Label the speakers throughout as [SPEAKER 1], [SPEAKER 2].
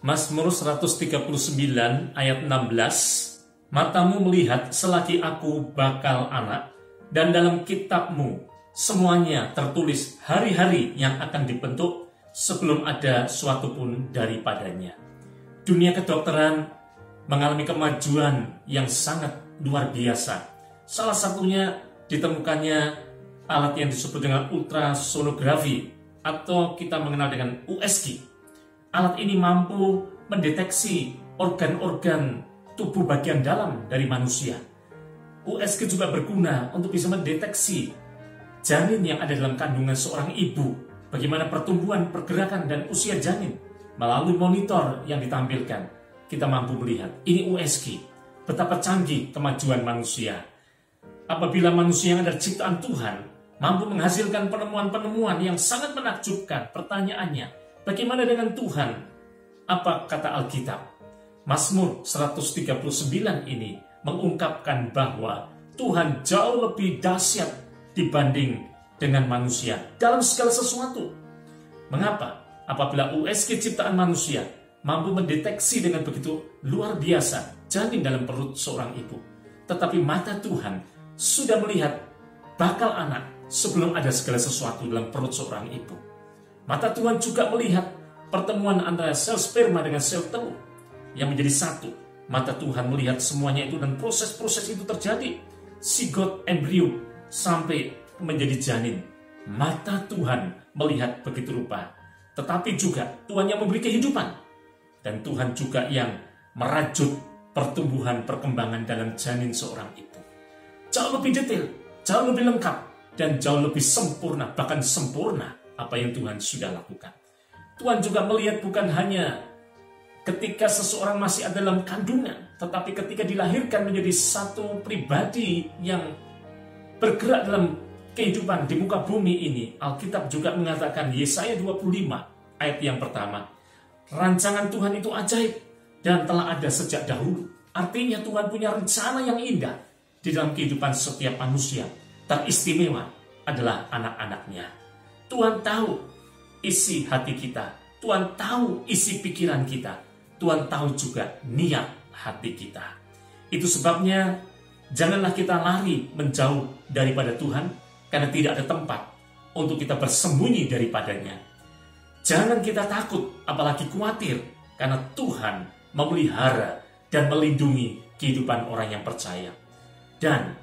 [SPEAKER 1] Mazmur 139 ayat 16 Matamu melihat selagi aku bakal anak dan dalam kitabmu semuanya tertulis hari-hari yang akan dibentuk sebelum ada suatu pun daripadanya. Dunia kedokteran mengalami kemajuan yang sangat luar biasa. Salah satunya ditemukannya alat yang disebut dengan ultrasonografi atau kita mengenal dengan USG Alat ini mampu mendeteksi organ-organ tubuh bagian dalam dari manusia. USG juga berguna untuk bisa mendeteksi janin yang ada dalam kandungan seorang ibu, bagaimana pertumbuhan, pergerakan, dan usia janin. Melalui monitor yang ditampilkan, kita mampu melihat ini USG, betapa canggih kemajuan manusia. Apabila manusia yang ada ciptaan Tuhan mampu menghasilkan penemuan-penemuan yang sangat menakjubkan, pertanyaannya, Bagaimana dengan Tuhan? Apa kata Alkitab? Mazmur 139 ini mengungkapkan bahwa Tuhan jauh lebih dahsyat dibanding dengan manusia dalam segala sesuatu. Mengapa? Apabila USG ciptaan manusia mampu mendeteksi dengan begitu luar biasa janin dalam perut seorang ibu. Tetapi mata Tuhan sudah melihat bakal anak sebelum ada segala sesuatu dalam perut seorang ibu. Mata Tuhan juga melihat pertemuan antara sel sperma dengan sel telur yang menjadi satu. Mata Tuhan melihat semuanya itu dan proses-proses itu terjadi. Sigot embrio sampai menjadi janin. Mata Tuhan melihat begitu rupa. Tetapi juga Tuhan yang memberi kehidupan. Dan Tuhan juga yang merajut pertumbuhan perkembangan dalam janin seorang ibu. Jauh lebih detail, jauh lebih lengkap, dan jauh lebih sempurna, bahkan sempurna apa yang Tuhan sudah lakukan. Tuhan juga melihat bukan hanya ketika seseorang masih ada dalam kandungan, tetapi ketika dilahirkan menjadi satu pribadi yang bergerak dalam kehidupan di muka bumi ini. Alkitab juga mengatakan Yesaya 25 ayat yang pertama. Rancangan Tuhan itu ajaib dan telah ada sejak dahulu. Artinya Tuhan punya rencana yang indah di dalam kehidupan setiap manusia. Teristimewa adalah anak-anaknya. Tuhan tahu isi hati kita. Tuhan tahu isi pikiran kita. Tuhan tahu juga niat hati kita. Itu sebabnya janganlah kita lari menjauh daripada Tuhan karena tidak ada tempat untuk kita bersembunyi daripadanya. Jangan kita takut apalagi khawatir karena Tuhan memelihara dan melindungi kehidupan orang yang percaya. Dan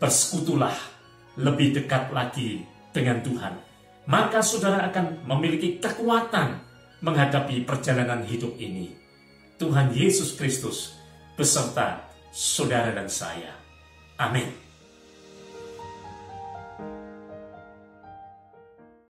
[SPEAKER 1] bersekutulah lebih dekat lagi dengan Tuhan maka saudara akan memiliki kekuatan menghadapi perjalanan hidup ini. Tuhan Yesus Kristus beserta saudara dan saya. Amin.